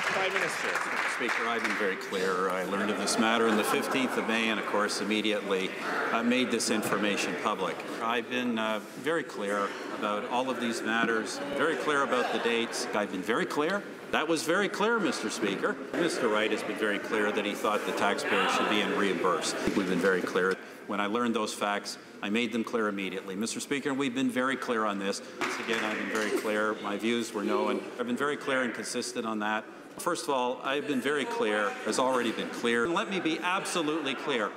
Prime Minister. Speaker, I've been very clear. I learned of this matter on the 15th of May and, of course, immediately uh, made this information public. I've been uh, very clear about all of these matters, very clear about the dates. I've been very clear. That was very clear, Mr. Speaker. Mr. Wright has been very clear that he thought the taxpayers should be reimbursed. We've been very clear. When I learned those facts, I made them clear immediately. Mr. Speaker, we've been very clear on this. Once again, I've been very clear. My views were known. I've been very clear and consistent on that. First of all, I've been very clear, has already been clear. And let me be absolutely clear.